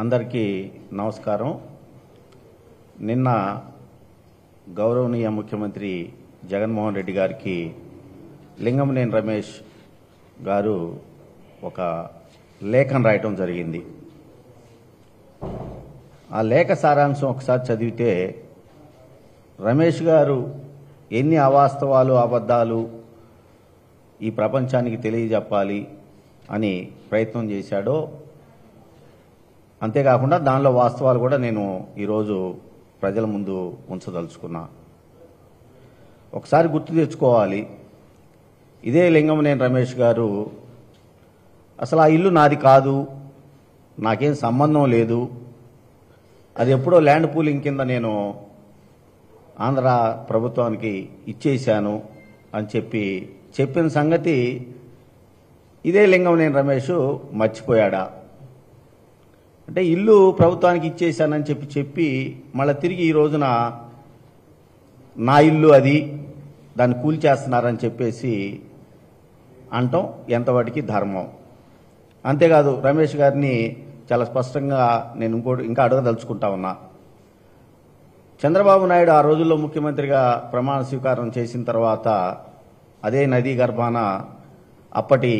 అందరికీ నమస్కారం. నిన్న గౌరవనీయ ముఖ్యమంత్రి జగన్మోహన్ రెడ్డి గారికి లింగంనేని రమేష్ గారు ఒక లేఖను రాయటం జరిగింది. ఆ లేఖ సారాంశం ఒకసారి చదివితే రమేష్ గారు ఎన్ని అవాస్తవాలు అబద్ధాలు ఈ ప్రపంచానికి తెలియజెప్పాలి అని ప్రయత్నం చేశాడో అంతేకాకుండా దానిలో వాస్తవాలు కూడా నేను ఈరోజు ప్రజల ముందు ఉంచదలుచుకున్నా. ఒకసారి గుర్తు తెచ్చుకోవాలి. ఇదే లింగంనేని రమేష్ గారు అసలు ఆ ఇల్లు నాది కాదు నాకేం సంబంధం లేదు అది ఎప్పుడో ల్యాండ్ పూలింగ్ కింద నేను ఆంధ్ర ప్రభుత్వానికి ఇచ్చేశాను అని చెప్పి చెప్పిన సంగతి ఇదే లింగం నేను రమేష్ మర్చిపోయాడా? అంటే ఇల్లు ప్రభుత్వానికి ఇచ్చేశానని చెప్పి చెప్పి మళ్ళీ తిరిగి ఈ రోజున నా ఇల్లు అది దాన్ని కూల్చేస్తున్నారని చెప్పేసి అంటాం. ఎంతవాటికి ధర్మం. అంతేకాదు రమేష్ గారిని చాలా స్పష్టంగా నేను ఇంకోటి ఇంకా అడగదలుచుకుంటా ఉన్నా. చంద్రబాబు నాయుడు ఆ రోజుల్లో ముఖ్యమంత్రిగా ప్రమాణ స్వీకారం చేసిన తర్వాత అదే నదీ గర్భాన అప్పటి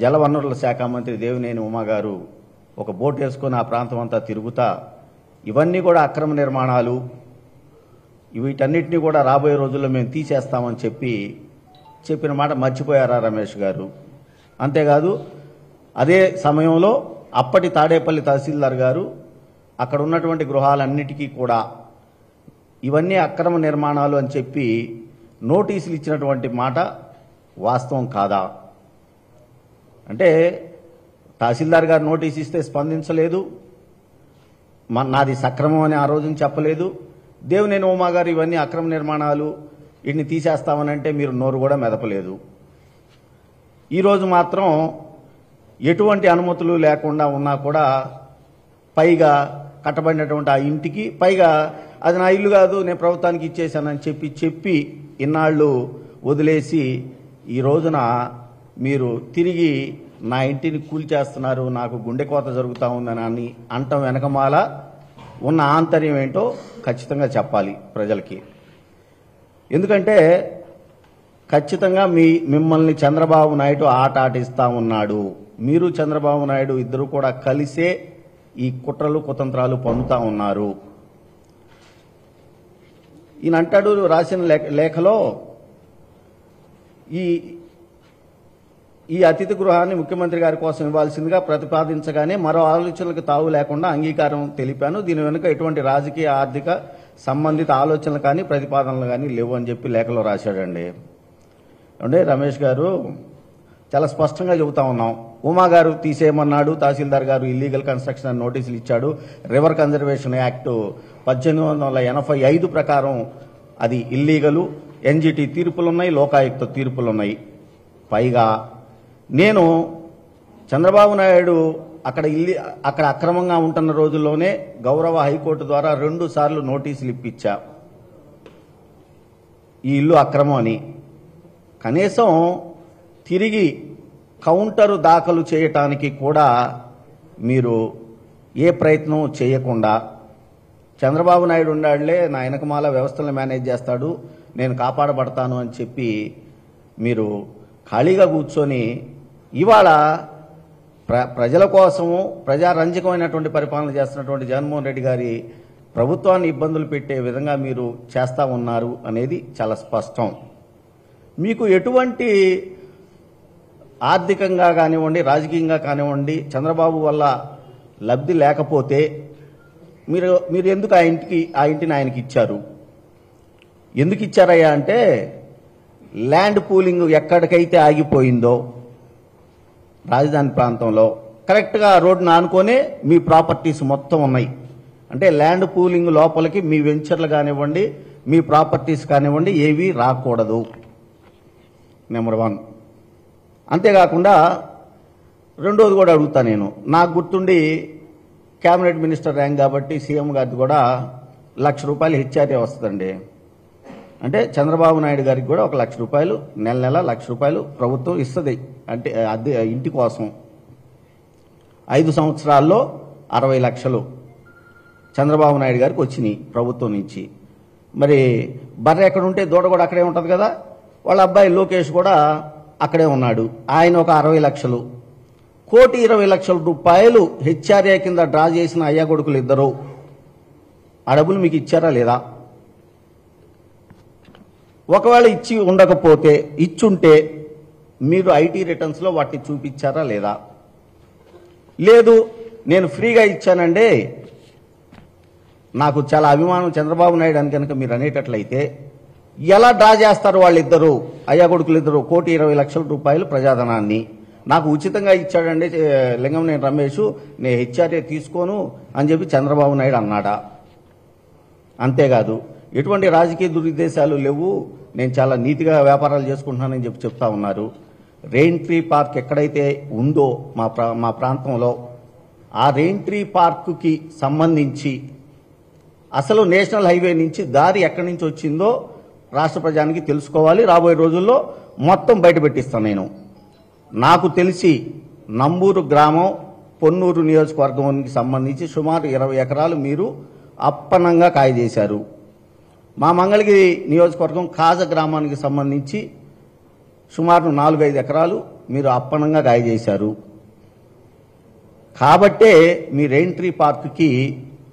జలవనరుల శాఖ మంత్రి దేవినేని ఉమా గారు ఒక బోట్ వేసుకొని ఆ ప్రాంతం అంతా తిరుగుతా ఇవన్నీ కూడా అక్రమ నిర్మాణాలు. వీటన్నిటిని కూడా రాబోయే రోజుల్లో మేము తీసేస్తామని చెప్పి చెప్పిన మాట మర్చిపోయారా రమేష్ గారు? అంతేకాదు అదే సమయంలో అప్పటి తాడేపల్లి తహసీల్దార్ గారు అక్కడ ఉన్నటువంటి గృహాలన్నిటికీ కూడా ఇవన్నీ అక్రమ నిర్మాణాలు అని చెప్పి నోటీసులు ఇచ్చినటువంటి మాట వాస్తవం కాదా? అంటే తహసీల్దార్ గారు నోటీస్ ఇస్తే స్పందించలేదు. నాది సక్రమం అని ఆ రోజున చెప్పలేదు. దేవునేని ఉమా గారు ఇవన్నీ అక్రమ నిర్మాణాలు. వీటిని తీసేస్తామని అంటే మీరు నోరు కూడా మెదపలేదు. ఈరోజు మాత్రం ఎటువంటి అనుమతులు లేకుండా ఉన్నా కూడా పైగా కట్టబడినటువంటి ఆ ఇంటికి పైగా అది నా ఇల్లు కాదు నేను ప్రభుత్వానికి ఇచ్చేశానని చెప్పి చెప్పి ఇన్నాళ్ళు వదిలేసి ఈ రోజున మీరు తిరిగి నా ఇంటిని కూల్చేస్తున్నారు నాకు గుండె కోత జరుగుతూ ఉందని అని అంటం వెనకమాల ఉన్న ఆంతర్యం ఏంటో ఖచ్చితంగా చెప్పాలి ప్రజలకి. ఎందుకంటే ఖచ్చితంగా మీ మిమ్మల్ని చంద్రబాబు నాయుడు ఆట ఆటిస్తా ఉన్నాడు. మీరు చంద్రబాబు నాయుడు ఇద్దరు కూడా కలిసే ఈ కుట్రలు కుతంత్రాలు పన్నుతా ఉన్నారు. ఈయన అంటాడు రాసిన లేఖ- లేఖలో ఈ ఈ అతిథి గృహాన్ని ముఖ్యమంత్రి గారి కోసం ఇవ్వాల్సిందిగా ప్రతిపాదించగానే మరో ఆలోచనలకు తావు లేకుండా అంగీకారం తెలిపాను. దీని వెనుక ఎటువంటి రాజకీయ ఆర్థిక సంబంధిత ఆలోచనలు కానీ ప్రతిపాదనలు కానీ లేవు అని చెప్పి లేఖలో రాశాడండి. అంటే రమేష్ గారు చాలా స్పష్టంగా చెబుతా ఉన్నాం. ఉమా గారు తీసేయమన్నాడు తహసీల్దార్ గారు ఇల్లీగల్ కన్స్ట్రక్షన్ అని నోటీసులు ఇచ్చాడు. రివర్ కన్జర్వేషన్ యాక్ట్ పద్దెనిమిది వందల ఎనభై ఐదు ప్రకారం అది ఇల్లీగలు ఎన్జిటి తీర్పులు ఉన్నాయి లోకాయుక్త తీర్పులు ఉన్నాయి పైగా నేను చంద్రబాబు నాయుడు అక్కడ ఇల్లి అక్కడ అక్రమంగా ఉంటున్న రోజుల్లోనే గౌరవ హైకోర్టు ద్వారా రెండు సార్లు నోటీసులు ఇప్పించా. ఈ ఇల్లు అక్రమం అని. కనీసం తిరిగి కౌంటరు దాఖలు చేయటానికి కూడా మీరు ఏ ప్రయత్నం చేయకుండా చంద్రబాబు నాయుడు ఉండాడులే నా వెనకమాల వ్యవస్థలను మేనేజ్ చేస్తాడు నేను కాపాడబడతాను అని చెప్పి మీరు ఖాళీగా కూర్చొని ఇవాళ ప్ర ప్రజల కోసము ప్రజారంజకమైనటువంటి పరిపాలన చేస్తున్నటువంటి జగన్మోహన్ రెడ్డి గారి ప్రభుత్వాన్ని ఇబ్బందులు పెట్టే విధంగా మీరు చేస్తా ఉన్నారు అనేది చాలా స్పష్టం. మీకు ఎటువంటి ఆర్థికంగా కానివ్వండి రాజకీయంగా కానివ్వండి చంద్రబాబు వల్ల లబ్ధి లేకపోతే మీరు మీరు ఎందుకు ఆ ఇంటికి ఆ ఇంటిని ఆయనకి ఇచ్చారు? ఎందుకు ఇచ్చారయ్యా అంటే ల్యాండ్ పూలింగ్ ఎక్కడికైతే ఆగిపోయిందో రాజధాని ప్రాంతంలో కరెక్ట్గా రోడ్డును ఆనుకొనే మీ ప్రాపర్టీస్ మొత్తం ఉన్నాయి. అంటే ల్యాండ్ పూలింగ్ లోపలికి మీ వెంచర్లు కానివ్వండి మీ ప్రాపర్టీస్ కానివ్వండి ఏవి రాకూడదు. నెంబర్ వన్ అంతేకాకుండా రెండోది కూడా అడుగుతా నేను. నాకు గుర్తుండి క్యాబినెట్ మినిస్టర్ ర్యాంక్ కాబట్టి సీఎం గారిది కూడా లక్ష రూపాయలు హెచ్ఆర్ఏ వస్తుందండి. అంటే చంద్రబాబు నాయుడు గారికి కూడా ఒక లక్ష రూపాయలు నెల నెల లక్ష రూపాయలు ప్రభుత్వం ఇస్తుంది. అంటే అద్దె ఇంటి కోసం. ఐదు సంవత్సరాల్లో అరవై లక్షలు చంద్రబాబు నాయుడు గారికి వచ్చినాయి ప్రభుత్వం నుంచి. మరి బర్రె ఎక్కడ ఉంటే దూడ కూడా అక్కడే ఉంటుంది కదా? వాళ్ళ అబ్బాయి లోకేష్ కూడా అక్కడే ఉన్నాడు. ఆయన ఒక అరవై లక్షలు. కోటి ఇరవై లక్షల రూపాయలు హెచ్ఆర్ఏ కింద డ్రా చేసిన అయ్యా కొడుకులు ఇద్దరు. ఆ డబ్బులు మీకు ఇచ్చారా లేదా? ఒకవేళ ఇచ్చి ఉండకపోతే ఇచ్చుంటే మీరు ఐటీ రిటర్న్స్లో వాటిని చూపించారా లేదా? లేదు నేను ఫ్రీగా ఇచ్చానండి. నాకు చాలా అభిమానం చంద్రబాబు నాయుడు అని కనుక మీరు అనేటట్లయితే ఎలా డ్రా చేస్తారు వాళ్ళిద్దరూ? అయ్యా కొడుకులు ఇద్దరు కోటి ఇరవై లక్షల రూపాయలు ప్రజాధనాన్ని. నాకు ఉచితంగా ఇచ్చాడండి లింగం లింగంనేని రమేష్. నేను హెచ్ఆర్ఏ తీసుకోను అని చెప్పి చంద్రబాబు నాయుడు అన్నాడా? అంతేకాదు ఎటువంటి రాజకీయ దురుద్దేశాలు లేవు. నేను చాలా నీతిగా వ్యాపారాలు చేసుకుంటున్నానని చెప్పి చెప్తా ఉన్నారు. రెయిన్ ట్రీ పార్క్ ఎక్కడైతే ఉందో మా ప్రా మా ప్రాంతంలో ఆ రెయిన్ ట్రీ పార్కుకి సంబంధించి అసలు నేషనల్ హైవే నుంచి దారి ఎక్కడి నుంచి వచ్చిందో రాష్ట్ర ప్రజానికి తెలుసుకోవాలి. రాబోయే రోజుల్లో మొత్తం బయటపెట్టిస్తాను నేను. నాకు తెలిసి నంబూరు గ్రామం పొన్నూరు నియోజకవర్గానికి సంబంధించి సుమారు ఇరవై ఎకరాలు మీరు అప్పనంగా కాయ చేశారు. మా మంగళగిరి నియోజకవర్గం కాజ గ్రామానికి సంబంధించి సుమారు నాలుగైదు ఎకరాలు మీరు అప్పనంగా గాయ చేశారు. కాబట్టే మీ రెయింట్రీ పార్క్కి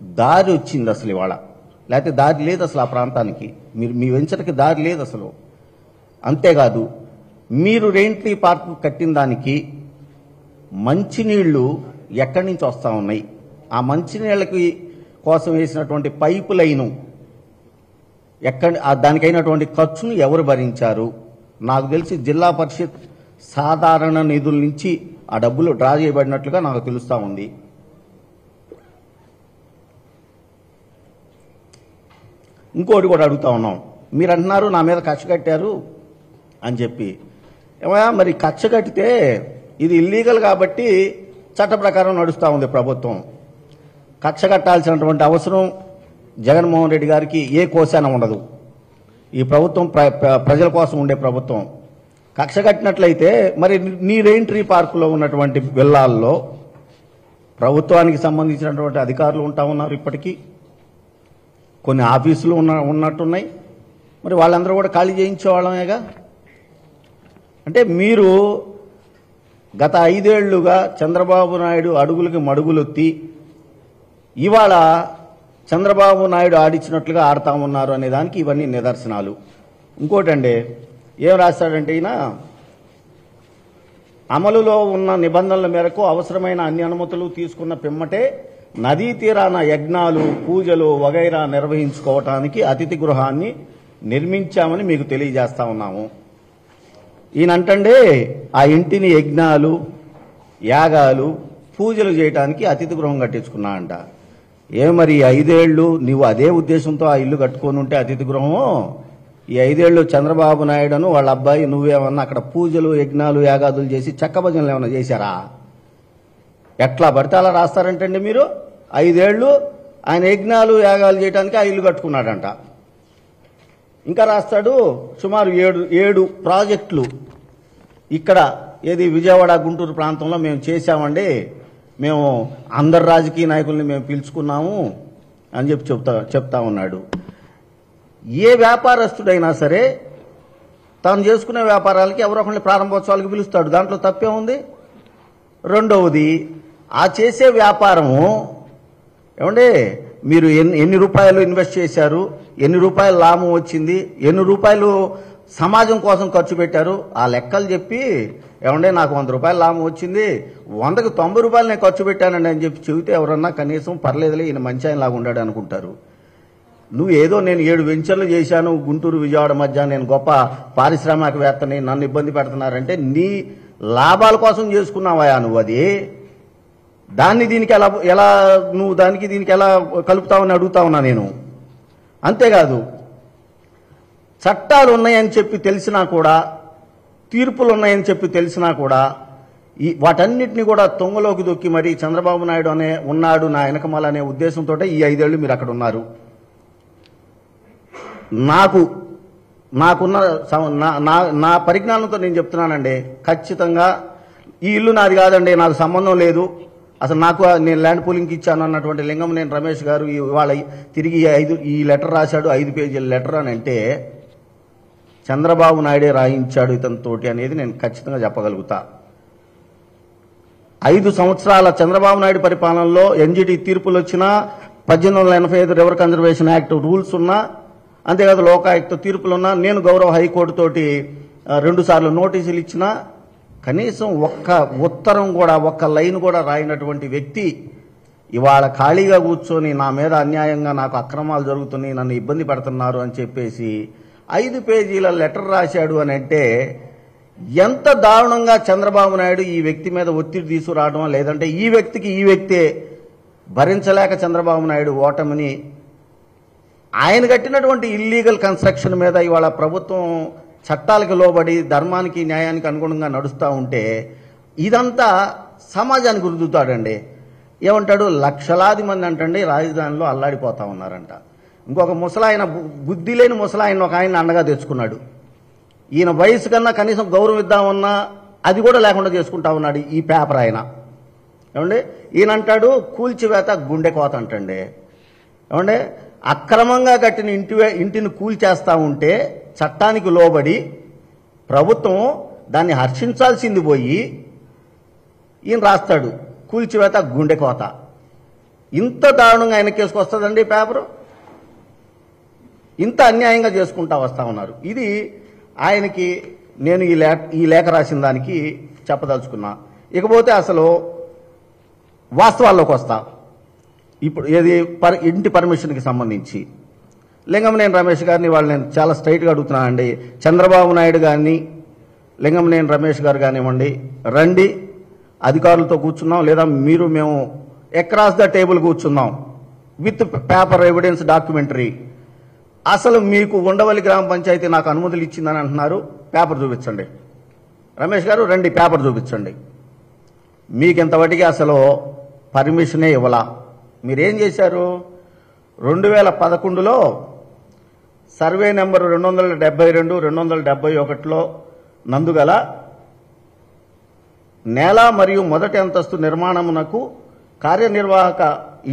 దారి వచ్చింది అసలు ఇవాళ. లేకపోతే దారి లేదు అసలు ఆ ప్రాంతానికి. మీరు మీ వెంచర్కి దారి లేదు అసలు. అంతేకాదు మీరు రెయింట్రీ పార్క్ కట్టిన దానికి మంచినీళ్ళు ఎక్కడి నుంచి వస్తూ ఉన్నాయి? ఆ మంచినీళ్ళకి కోసం వేసినటువంటి పైపు లైను ఎక్కడ దానికైనటువంటి ఖర్చును ఎవరు భరించారు? నాకు తెలిసి జిల్లా పరిషత్ సాధారణ నిధుల నుంచి ఆ డబ్బులు డ్రా చేయబడినట్లుగా నాకు తెలుస్తూ ఉంది. ఇంకోటి కూడా అడుగుతా ఉన్నాం. మీరు అంటున్నారు నా మీద కక్ష కట్టారు అని చెప్పి. ఏమయ్యా మరి కక్ష కట్టితే ఇది ఇల్లీగల్ కాబట్టి చట్ట ప్రకారం నడుస్తూ ఉంది ప్రభుత్వం. కక్ష కట్టాల్సినటువంటి అవసరం జగన్మోహన్ రెడ్డి గారికి ఏ కోశాన ఉండదు. ఈ ప్రభుత్వం ప్ర ప్ర- ప్రజల కోసం ఉండే ప్రభుత్వం. కక్ష కట్టినట్లయితే మరి నీ రెయిన్ట్రీ పార్కులో ఉన్నటువంటి విల్లాల్లో ప్రభుత్వానికి సంబంధించినటువంటి అధికారులు ఉంటా ఉన్నారు ఇప్పటికీ. కొన్ని ఆఫీసులు ఉన్న ఉన్నట్టున్నాయి. మరి వాళ్ళందరూ కూడా ఖాళీ చేయించేవాళ్ళమేగా అంటే మీరు గత ఐదేళ్ళుగా చంద్రబాబు నాయుడు అడుగులకి మడుగులొత్తి ఇవాళ చంద్రబాబు నాయుడు ఆడిచ్చినట్లుగా ఆడుతా ఉన్నారు అనే దానికి ఇవన్నీ నిదర్శనాలు. ఇంకోటండి ఏం రాస్తాడంటే ఈయన? అమలులో ఉన్న నిబంధనల మేరకు అవసరమైన అన్ని అనుమతులు తీసుకున్న పిమ్మటే నదీ తీరాన యజ్ఞాలు పూజలు వగైరా నిర్వహించుకోవటానికి అతిథి గృహాన్ని నిర్మించామని మీకు తెలియజేస్తా ఉన్నాము. ఈయనంటండే ఆ ఇంటిని యజ్ఞాలు యాగాలు పూజలు చేయటానికి అతిథి గృహం కట్టించుకున్నా అంట. ఏ మరి ఐదేళ్ళు నువ్వు అదే ఉద్దేశంతో ఆ ఇల్లు కట్టుకొని ఉంటే అతిథి గృహము? ఈ ఐదేళ్ళు చంద్రబాబు నాయుడును వాళ్ళ అబ్బాయి నువ్వేమన్నా అక్కడ పూజలు యజ్ఞాలు యాగాదులు చేసి చెక్క భజనలు ఏమన్నా చేశారా? ఎట్లా పడితే అలా రాస్తారంటండి మీరు? ఐదేళ్ళు ఆయన యజ్ఞాలు యాగాలు చేయడానికి ఆ ఇల్లు కట్టుకున్నాడంట. ఇంకా రాస్తాడు సుమారు ఏడు ఏడు ప్రాజెక్టులు. ఇక్కడ ఏది విజయవాడ గుంటూరు ప్రాంతంలో మేము చేశామండి. మేము అందరు రాజకీయ నాయకుల్ని మేము పిలుచుకున్నాము అని చెప్పి చెప్తా చెప్తా ఉన్నాడు. ఏ వ్యాపారస్తుడైనా సరే తాను చేసుకునే వ్యాపారాలకి ఎవరో ఒకరిని ప్రారంభోత్సవాలకు పిలుస్తాడు. దాంట్లో తప్పే ఉంది. రెండవది ఆ చేసే వ్యాపారము ఏమండి మీరు ఎన్ని ఎన్ని రూపాయలు ఇన్వెస్ట్ చేశారు ఎన్ని రూపాయలు లాభం వచ్చింది ఎన్ని రూపాయలు సమాజం కోసం ఖర్చు పెట్టారు ఆ లెక్కలు చెప్పి ఏమంటే నాకు వంద రూపాయలు లాభం వచ్చింది. వందకు తొంభై రూపాయలు నేను ఖర్చు పెట్టానండి అని చెప్పి చెబితే ఎవరన్నా కనీసం పర్లేదులే ఈయన మంచి ఆయన లాగా ఉండాడు అనుకుంటారు. నువ్వు ఏదో నేను ఏడు వెంచర్లు చేశాను గుంటూరు విజయవాడ మధ్య నేను గొప్ప పారిశ్రామికవేత్తని నన్ను ఇబ్బంది పెడుతున్నారంటే నీ లాభాల కోసం చేసుకున్నావా నువ్వు అది. దాన్ని దీనికి ఎలా ఎలా నువ్వు దానికి దీనికి ఎలా కలుపుతావని అడుగుతా ఉన్నా నేను. అంతేకాదు చట్టాలు ఉన్నాయని చెప్పి తెలిసినా కూడా తీర్పులు ఉన్నాయని చెప్పి తెలిసినా కూడా ఈ వాటన్నిటిని కూడా తొంగలోకి దొక్కి మరి చంద్రబాబు నాయుడు అనే ఉన్నాడు నా వెనకమాల అనే ఉద్దేశంతో ఈ ఐదేళ్ళు మీరు అక్కడ ఉన్నారు. నాకు నాకున్న నా- నా నా పరిజ్ఞానంతో నేను చెప్తున్నానండి ఖచ్చితంగా ఈ ఇల్లు నాది కాదండి నాకు సంబంధం లేదు. అసలు నాకు నేను ల్యాండ్ పూలింగ్కి ఇచ్చాను అన్నటువంటి లింగం నేను రమేష్ గారు ఇవాళ తిరిగి ఐదు ఈ లెటర్ రాశాడు ఐదు పేజీల లెటర్ అని అంటే చంద్రబాబు నాయుడే రాయించాడు ఇతనితోటి అనేది నేను ఖచ్చితంగా చెప్పగలుగుతా. ఐదు సంవత్సరాల చంద్రబాబు నాయుడు పరిపాలనలో ఎన్జిటి తీర్పులు వచ్చినా పద్దెనిమిది వందల ఎనభై ఐదు రివర్ కన్జర్వేషన్ యాక్ట్ రూల్స్ ఉన్నా అంతేకాదు లోకాయుక్త తీర్పులున్నా నేను గౌరవ హైకోర్టు తోటి రెండుసార్లు నోటీసులు ఇచ్చినా కనీసం ఒక్క ఉత్తరం కూడా ఒక్క లైన్ కూడా రాయినటువంటి వ్యక్తి ఇవాళ ఖాళీగా కూర్చొని నా మీద అన్యాయంగా నాకు అక్రమాలు జరుగుతున్నాయి నన్ను ఇబ్బంది పెడుతున్నారు అని చెప్పేసి ఐదు పేజీల లెటర్ రాశాడు అని అంటే ఎంత దారుణంగా చంద్రబాబు నాయుడు ఈ వ్యక్తి మీద ఒత్తిడి తీసుకురావడం లేదంటే ఈ వ్యక్తికి ఈ వ్యక్తే భరించలేక చంద్రబాబు నాయుడు ఓటమిని ఆయన కట్టినటువంటి ఇల్లీగల్ కన్స్ట్రక్షన్ మీద ఇవాళ ప్రభుత్వం చట్టాలకు లోబడి ధర్మానికి న్యాయానికి అనుగుణంగా నడుస్తూ ఉంటే ఇదంతా సమాజానికి రుద్దుతాడండి ఏమంటాడు? లక్షలాది మంది అంటండి రాజధానిలో అల్లాడిపోతా ఉన్నారంట. ఇంకొక ముసలాయన బు- బుద్ధి లేని ముసలాయన ఒక ఆయన అండగా తెచ్చుకున్నాడు. ఈయన వయసు కన్నా కనీసం గౌరవం ఇద్దామన్నా అది కూడా లేకుండా చేసుకుంటా ఉన్నాడు ఈ పేపర్ ఆయన. ఏమండి? ఈయన అంటాడు కూల్చివేత గుండె కోత అంటండి. ఏమండి? అక్రమంగా కట్టిన ఇంటి ఇంటిని కూల్చేస్తా ఉంటే చట్టానికి లోబడి ప్రభుత్వం దాన్ని హర్షించాల్సింది పోయి ఈయన రాస్తాడు కూల్చివేత గుండె కోత. ఇంత దారుణంగా ఆయన వస్తుందండి ఈ పేపరు? ఇంత అన్యాయంగా చేసుకుంటా వస్తా ఉన్నారు. ఇది ఆయనకి నేను ఈ లేఖ ఈ లేఖ రాసిన దానికి చెప్పదలుచుకున్నా. ఇకపోతే అసలు వాస్తవాల్లోకి వస్తా. ఇప్పుడు ఏది పర్ ఇంటి పర్మిషన్కి సంబంధించి. లింగమనేని రమేష్ గారిని వాళ్ళు నేను చాలా స్ట్రైట్గా అడుగుతున్నానండి. చంద్రబాబు నాయుడు గారిని లింగమనేని రమేష్ గారు కానివ్వండి రండి అధికారులతో కూర్చున్నాం లేదా మీరు మేము అక్రాస్ ద టేబుల్ కూర్చున్నాం. విత్ పేపర్ ఎవిడెన్స్ డాక్యుమెంటరీ అసలు మీకు ఉండవల్లి గ్రామ పంచాయతీ నాకు అనుమతులు ఇచ్చిందని అంటున్నారు. పేపర్ చూపించండి. రమేష్ గారు రండి పేపర్ చూపించండి. మీకు ఇంతవటికి అసలు పర్మిషనే ఇవ్వలా? మీరేం చేశారు? రెండు వేల పదకొండులో సర్వే నెంబర్ రెండు వందల డెబ్బై రెండు రెండు వందల డెబ్బై ఒకటిలో నందుగల నేల మరియు మొదటి అంతస్తు నిర్మాణమునకు కార్యనిర్వాహక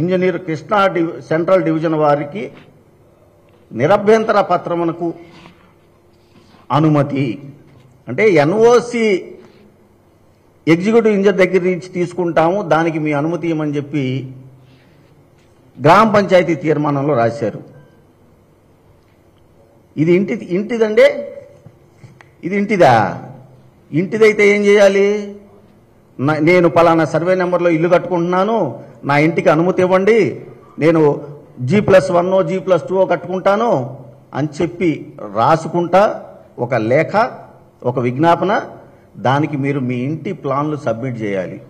ఇంజనీర్ కృష్ణా డివి సెంట్రల్ డివిజన్ వారికి నిరభ్యంతర పత్రమునకు అనుమతి. అంటే ఎన్ఓసి ఎగ్జిక్యూటివ్ ఇంజనీర్ దగ్గర నుంచి తీసుకుంటాము దానికి మీ అనుమతి ఇవ్వమని చెప్పి గ్రామ పంచాయతీ తీర్మానంలో రాశారు. ఇది ఇంటి ఇంటిదండే? ఇది ఇంటిదా? ఇంటిదైతే ఏం చేయాలి? నా- నేను పలానా సర్వే నెంబర్లో ఇల్లు కట్టుకుంటున్నాను నా ఇంటికి అనుమతి ఇవ్వండి నేను G plus one G plus two కట్టుకుంటాను అని చెప్పి రాసుకుంటా ఒక లేఖ ఒక విజ్ఞాపన దానికి మీరు మీ ఇంటి ప్లాన్లు సబ్మిట్ చేయాలి.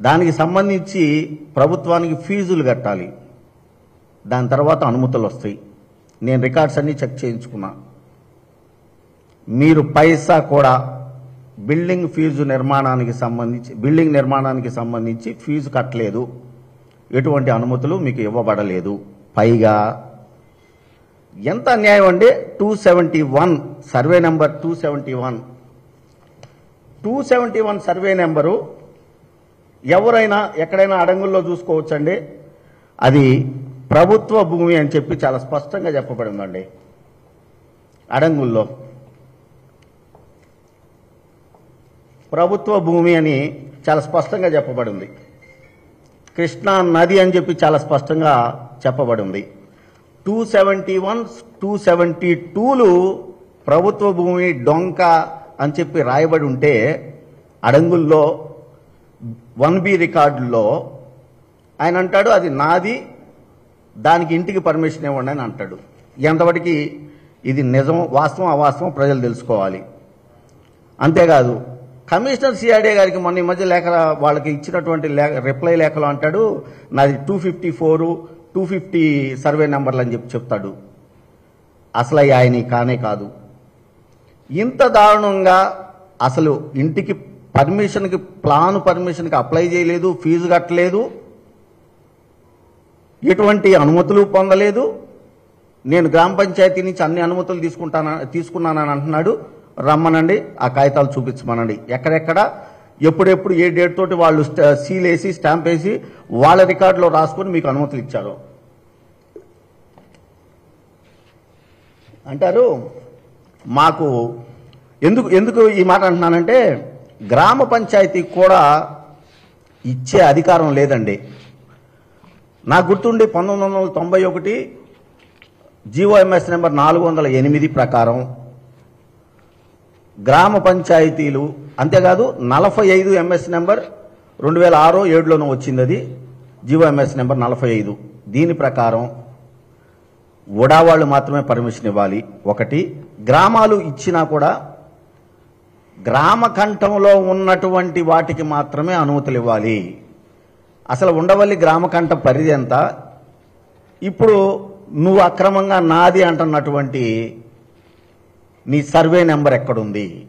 దానికి సంబంధించి ప్రభుత్వానికి ఫీజులు కట్టాలి. దాని తర్వాత అనుమతులు వస్తాయి. నేను రికార్డ్స్ అన్నీ చెక్ చేయించుకున్నా. మీరు పైసా కూడా బిల్డింగ్ ఫీజు నిర్మాణానికి సంబంధించి బిల్డింగ్ నిర్మాణానికి సంబంధించి ఫీజు కట్టలేదు. ఎటువంటి అనుమతులు మీకు ఇవ్వబడలేదు. పైగా ఎంత అన్యాయం అండి? Two seventy one survey number two seventy one two seventy one survey number ఎవరైనా ఎక్కడైనా అడంగుల్లో చూసుకోవచ్చండి. అది ప్రభుత్వ భూమి అని చెప్పి చాలా స్పష్టంగా చెప్పబడిందండి. అడంగుల్లో. ప్రభుత్వ భూమి అని చాలా స్పష్టంగా చెప్పబడింది. కృష్ణా నది అని చెప్పి చాలా స్పష్టంగా చెప్పబడింది. Two seventy one two seventy tool ప్రభుత్వ భూమి డొంక అని చెప్పి రాయబడి ఉంటే అడంగుల్లో వన్ బి రికార్డుల్లో ఆయన అంటాడు అది నాది దానికి ఇంటికి పర్మిషన్ ఇవ్వండి అని అంటాడు. ఎంతవరకు ఇది నిజం వాస్తవం అవాస్తవం ప్రజలు తెలుసుకోవాలి. అంతేకాదు కమిషనర్ సిఆర్డీ గారికి మొన్న ఈ మధ్య లేఖ వాళ్ళకి ఇచ్చినటువంటి లేఖ రిప్లై లేఖలో అంటాడు నాది two fifty four two fifty survey నెంబర్లు అని చెప్పి చెప్తాడు. అసలు ఆయన కానే కాదు. ఇంత దారుణంగా అసలు ఇంటికి పర్మిషన్కి ప్లాన్ పర్మిషన్కి అప్లై చేయలేదు ఫీజు కట్టలేదు ఎటువంటి అనుమతులు పొందలేదు. నేను గ్రామ పంచాయతీ నుంచి అన్ని అనుమతులు తీసుకుంటాన తీసుకున్నానని అంటున్నాడు. రమ్మనండి ఆ కాగితాలు చూపించమనండి. ఎక్కడెక్కడ? ఎప్పుడెప్పుడు ఏ డేట్ తోటి వాళ్ళు సీల్ వేసి స్టాంప్ వేసి వాళ్ళ రికార్డులో రాసుకొని మీకు అనుమతులు ఇచ్చారు. అంటారు మాకు ఎందుకు ఎందుకు ఈ మాట అంటున్నానంటే గ్రామ పంచాయతీకి కూడా ఇచ్చే అధికారం లేదండి. నాకు గుర్తుండి పంతొమ్మిది వందల తొంభై ఒకటి జీఓఎంఎస్ నెంబర్ నాలుగు వందల ఎనిమిది ప్రకారం గ్రామ పంచాయతీలు అంతేకాదు నలభై ఐదు ఎంఎస్ నెంబర్ రెండు వేల ఆరో ఏడులోనూ వచ్చింది అది జీఓఎంఎస్ నెంబర్ నలభై ఐదు. దీని ప్రకారం ఉడావాళ్ళు మాత్రమే పర్మిషన్ ఇవ్వాలి. ఒకటి గ్రామాలు ఇచ్చినా కూడా గ్రామ కంఠంలో ఉన్నటువంటి వాటికి మాత్రమే అనుమతులు ఇవ్వాలి. అసలు ఉండవల్లి గ్రామ కంఠ పరిధి ఎంత? ఇప్పుడు నువ్వు అక్రమంగా నాది అంటున్నటువంటి నీ సర్వే నెంబర్ ఎక్కడుంది?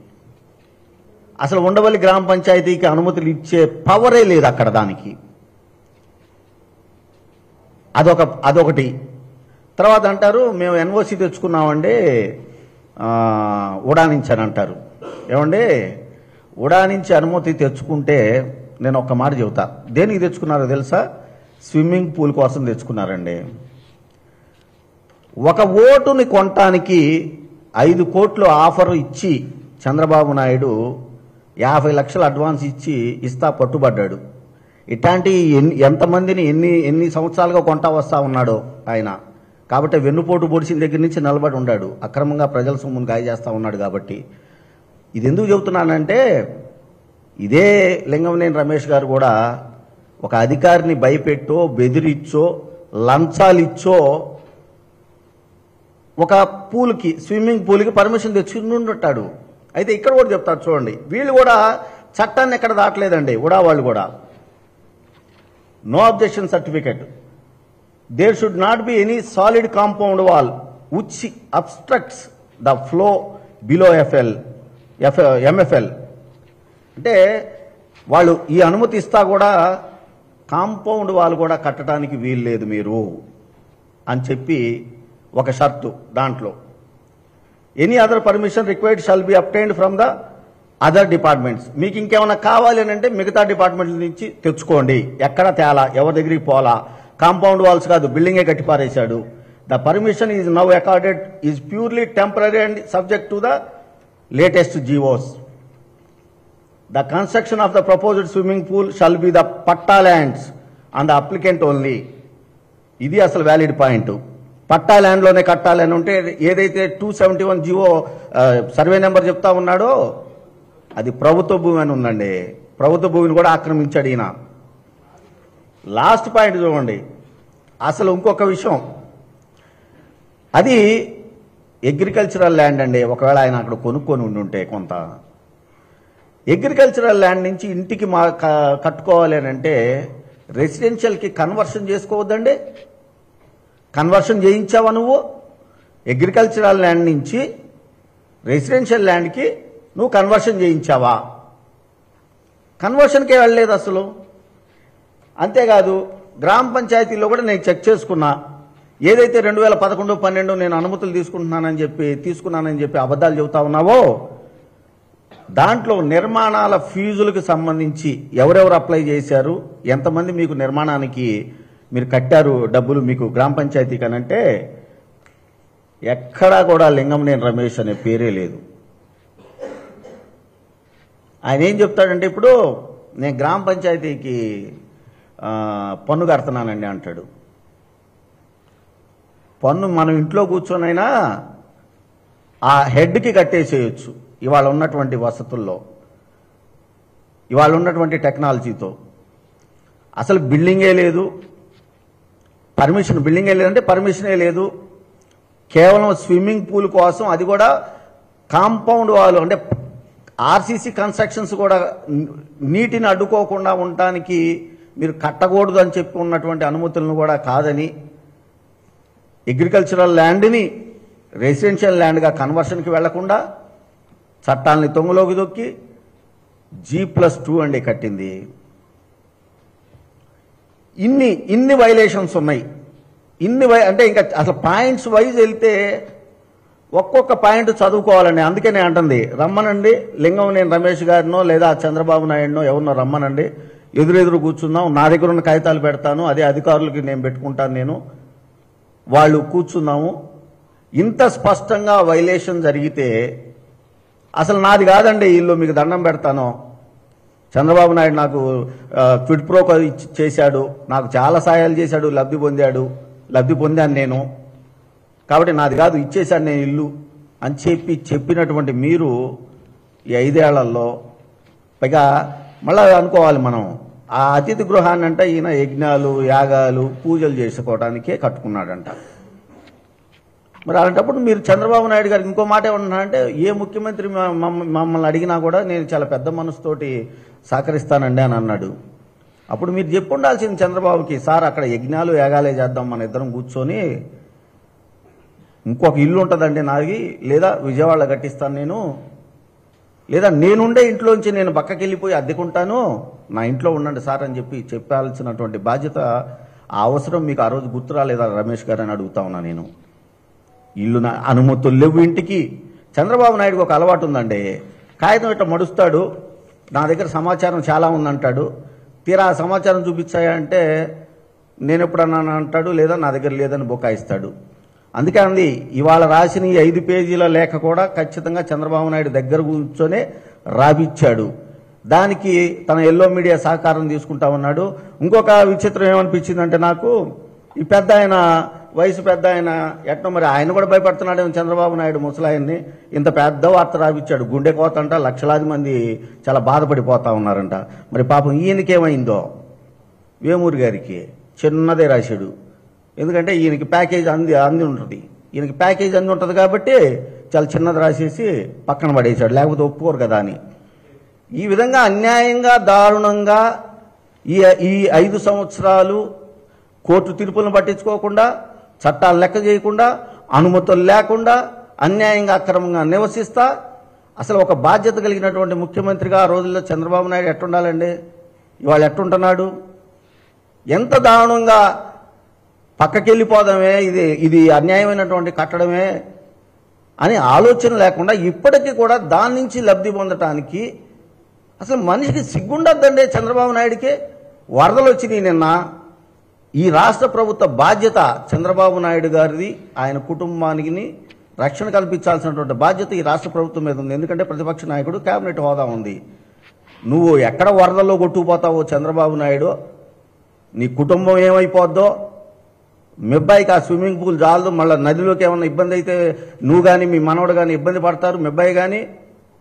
అసలు ఉండవల్లి గ్రామ పంచాయతీకి అనుమతులు ఇచ్చే పవరే లేదు అక్కడ దానికి. అదొక అదొకటి. తర్వాత అంటారు మేము ఎన్ఓసి తెచ్చుకున్నామండి ఆ, అని అంటారు. ఏమండి? ఉడానించి అనుమతి తెచ్చుకుంటే నేను ఒక్క మాట చెబుతా. దేనికి తెచ్చుకున్నారో తెలుసా? స్విమ్మింగ్ పూల్ కోసం తెచ్చుకున్నారండి. ఒక ఓటుని కొనటానికి ఐదు కోట్లు ఆఫర్ ఇచ్చి చంద్రబాబు నాయుడు యాభై లక్షలు అడ్వాన్స్ ఇచ్చి ఇస్తా పట్టుబడ్డాడు. ఇట్లాంటి ఎన్ని ఎంతమందిని ఎన్ని ఎన్ని సంవత్సరాలుగా కొంటా వస్తా ఉన్నాడో ఆయన. కాబట్టి వెన్నుపోటు పొడిచిన దగ్గర నుంచి నిలబడి ఉన్నాడు అక్రమంగా ప్రజల సొమ్మును గాయ చేస్తూ ఉన్నాడు కాబట్టి. ఇది ఎందుకు చెబుతున్నానంటే ఇదే లింగంనేని రమేష్ గారు కూడా ఒక అధికారిని భయపెట్టో బెదిరిచ్చో లంచాలిచ్చో ఒక పూల్కి స్విమ్మింగ్ పూల్కి పర్మిషన్ తెచ్చుకుని అయితే ఇక్కడ కూడా చెప్తారు చూడండి. వీళ్ళు కూడా చట్టాన్ని ఎక్కడ దాటలేదండి. ఉడా వాళ్ళు కూడా. No objection certificate. There should not be any solid compound wall which obstructs the flow below FL F MFL అంటే వాళ్ళు ఈ అనుమతి ఇస్తా కూడా కాంపౌండ్ వాల్ కూడా కట్టడానికి వీలు లేదు మీరు అని చెప్పి ఒక షర్తు దాంట్లో. Any other permission required shall be obtained from the other departments మీకు ఇంకేమైనా కావాలి అని అంటే మిగతా డిపార్ట్మెంట్ల నుంచి తెచ్చుకోండి. ఎక్కడ తేలా? ఎవరి దగ్గరికి పోలా? కాంపౌండ్ వాల్స్ కాదు బిల్డింగే కట్టిపారేశాడు. The permission is now accorded is purely temporary and subject to the latest GOs the construction of the proposed swimming pool shall be the patta lands and the applicant only ఇది అసలు valid point patta ల్యాండ్లోనే కట్టాలని ఉంటే ఏదైతే two seventy one GO survey number చెప్తా ఉన్నాడో అది ప్రభుత్వ భూమి అని ఉందండి. ప్రభుత్వ భూమిని కూడా ఆక్రమించాడు ఈయన. లాస్ట్ పాయింట్ చూడండి. అసలు ఇంకొక విషయం. అది అగ్రికల్చరల్ ల్యాండ్ అండి. ఒకవేళ ఆయన అక్కడ కొనుక్కొని ఉండి ఉంటే కొంత. అగ్రికల్చరల్ ల్యాండ్ నుంచి ఇంటికి మా కట్టుకోవాలి అంటే రెసిడెన్షియల్కి కన్వర్షన్ చేసుకోవద్దండి. కన్వర్షన్ చేయించావా నువ్వు? అగ్రికల్చరల్ ల్యాండ్ నుంచి రెసిడెన్షియల్ ల్యాండ్కి నువ్వు కన్వర్షన్ చేయించావా? కన్వర్షన్కే వెళ్ళలేదు అసలు. అంతేకాదు గ్రామ పంచాయతీలో కూడా నేను చెక్ చేసుకున్నా. ఏదైతే రెండు వేల పదకొండు పన్నెండు నేను అనుమతులు తీసుకుంటున్నానని చెప్పి తీసుకున్నానని చెప్పి అబద్ధాలు చెబుతా ఉన్నావో దాంట్లో నిర్మాణాల ఫీజులకు సంబంధించి ఎవరెవరు అప్లై చేశారు? ఎంతమంది మీకు నిర్మాణానికి మీరు కట్టారు డబ్బులు మీకు గ్రామ పంచాయతీకి అని అంటే ఎక్కడా కూడా లింగంనేని రమేష్ అనే పేరే లేదు. ఆయన ఏం చెప్తాడంటే ఇప్పుడు నేను గ్రామ పంచాయతీకి పన్ను కడుతున్నానండి అంటాడు. పన్ను మనం ఇంట్లో కూర్చొనైనా ఆ హెడ్కి కట్టేసేయచ్చు ఇవాళ ఉన్నటువంటి వసతుల్లో ఇవాళ ఉన్నటువంటి టెక్నాలజీతో. అసలు బిల్డింగే లేదు. పర్మిషన్ బిల్డింగే లేదంటే పర్మిషనే లేదు. కేవలం స్విమ్మింగ్ పూల్ కోసం అది కూడా కాంపౌండ్ వాళ్ళు అంటే ఆర్సీసీ కన్స్ట్రక్షన్స్ కూడా నీటిని అడ్డుకోకుండా ఉండటానికి మీరు కట్టకూడదు అని చెప్పి ఉన్నటువంటి అనుమతులను కూడా కాదని అగ్రికల్చరల్ ల్యాండ్ని రెసిడెన్షియల్ ల్యాండ్గా కన్వర్షన్కి వెళ్ళకుండా చట్టాలని తొంగలోకి దొక్కి జీ ప్లస్ టూ అండి కట్టింది. ఇన్ని ఇన్ని వైలేషన్స్ ఉన్నాయి. ఇన్ని వై అంటే ఇంకా అసలు పాయింట్స్ వైజ్ వెళ్తే ఒక్కొక్క పాయింట్ చదువుకోవాలండి అందుకే నేను అంటుంది. రమ్మనండి లింగం నేను రమేష్ గారినో లేదా చంద్రబాబు నాయుడునో ఎవరినో రమ్మనండి. ఎదురెదురు కూర్చుందాం నా దగ్గర ఉన్న కాగితాలు పెడతాను అదే అధికారులకి నేను పెట్టుకుంటాను నేను. వాళ్ళు కూర్చున్నాము. ఇంత స్పష్టంగా వైలేషన్ జరిగితే అసలు నాది కాదండి ఇల్లు మీకు దండం పెడతాను. చంద్రబాబు నాయుడు నాకు క్విడ్ ప్రో ఇచ్చి- చేశాడు. నాకు చాలా సహాయాలు చేశాడు లబ్ధి పొందాడు. లబ్ధి పొందాను నేను. కాబట్టి నాది కాదు ఇచ్చేశాను నేను ఇల్లు అని చెప్పి చెప్పినటువంటి మీరు ఈ ఐదేళ్ళలో పైగా మళ్ళీ అనుకోవాలి మనం. ఆ అతిథి గృహాన్ని అంటే ఈయన యజ్ఞాలు యాగాలు పూజలు చేసుకోవడానికే కట్టుకున్నాడంట. మరి అలాంటప్పుడు మీరు చంద్రబాబు నాయుడు గారికి ఇంకో మాట ఏమన్నారంటే ఏ ముఖ్యమంత్రి మమ్మల్ని అడిగినా కూడా నేను చాలా పెద్ద మనసుతోటి సహకరిస్తానండి అని అన్నాడు. అప్పుడు మీరు చెప్పు ఉండాల్సింది చంద్రబాబుకి సార్ అక్కడ యజ్ఞాలు యాగాలే చేద్దాం మన ఇద్దరం కూర్చొని ఇంకొక ఇల్లు ఉంటుందండి నాది లేదా విజయవాడలో కట్టిస్తాను నేను లేదా నేనుండే ఇంట్లోంచి నేను పక్కకి వెళ్ళిపోయి అద్దెకుంటాను నా ఇంట్లో ఉండండి సార్ అని చెప్పి చెప్పాల్సినటువంటి బాధ్యత ఆ అవసరం మీకు ఆ రోజు గుర్తు రాలేదా రమేష్ గారు అని అడుగుతా ఉన్నా నేను. ఇల్లు నా అనుమతులు లేవు ఇంటికి. చంద్రబాబు నాయుడుకి ఒక అలవాటు ఉందండి. కాగితం ఇట్లా మడుస్తాడు. నా దగ్గర సమాచారం చాలా ఉందంటాడు. తీరా ఆ సమాచారం చూపించాయంటే నేను ఎప్పుడన్నా అంటాడు లేదా నా దగ్గర లేదని బొకాయిస్తాడు. అందుకే అంది ఇవాళ రాసిన ఈ ఐదు పేజీల లేఖ కూడా ఖచ్చితంగా చంద్రబాబు నాయుడు దగ్గర కూర్చొనే రాపిచ్చాడు. దానికి తన ఎల్లో మీడియా సహకారం తీసుకుంటా ఉన్నాడు. ఇంకొక విచిత్రం ఏమనిపించిందంటే నాకు ఈ పెద్ద ఆయన వయసు పెద్ద ఆయన ఎట్నో మరి ఆయన కూడా భయపడుతున్నాడేమో చంద్రబాబు నాయుడు ముసలాయన్ని. ఇంత పెద్ద వార్త రాపిచ్చాడు గుండె కోత అంట లక్షలాది మంది చాలా బాధపడిపోతా ఉన్నారంట. మరి పాపం ఈయనకేమైందో? వేమూరి గారికి చిన్నదే రాశాడు. ఎందుకంటే ఈయనకి ప్యాకేజ్ అంది అంది ఉంటుంది. ఈయనకి ప్యాకేజ్ అంది ఉంటుంది కాబట్టి చాలా చిన్నది రాసేసి పక్కన పడేశాడు. లేకపోతే ఒప్పుకోరు కదా అని. ఈ విధంగా అన్యాయంగా దారుణంగా ఈ ఈ ఐదు సంవత్సరాలు కోర్టు తీర్పులను పట్టించుకోకుండా చట్టాలు లెక్క చేయకుండా అనుమతులు లేకుండా అన్యాయంగా అక్రమంగా నివసిస్తా. అసలు ఒక బాధ్యత కలిగినటువంటి ముఖ్యమంత్రిగా ఆ రోజుల్లో చంద్రబాబు నాయుడు ఎట్టుండాలండి? ఇవాళ ఎట్టుంటున్నాడు? ఎంత దారుణంగా పక్కకెళ్ళిపోదామే ఇది ఇది అన్యాయమైనటువంటి కట్టడమే అని ఆలోచన లేకుండా ఇప్పటికీ కూడా దాని నుంచి లబ్ధి పొందటానికి అసలు మనిషికి సిగ్గుండద్దండి చంద్రబాబు నాయుడికి. వరదలు వచ్చినాయి నిన్న. ఈ రాష్ట్ర ప్రభుత్వ బాధ్యత చంద్రబాబు నాయుడు గారిది ఆయన కుటుంబానికి రక్షణ కల్పించాల్సినటువంటి బాధ్యత ఈ రాష్ట్ర ప్రభుత్వం మీద ఉంది. ఎందుకంటే ప్రతిపక్ష నాయకుడు కేబినెట్ హోదా ఉంది. నువ్వు ఎక్కడ వరదల్లో కొట్టుకుపోతావో చంద్రబాబు నాయుడు నీ కుటుంబం ఏమైపోద్దో మీ ఆ స్విమ్మింగ్ పూల్ జాలదు మళ్ళీ నదిలోకి ఏమైనా ఇబ్బంది అయితే నువ్వు కానీ మీ మనవడు కానీ ఇబ్బంది పడతారు మీ కానీ